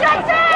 Jackson!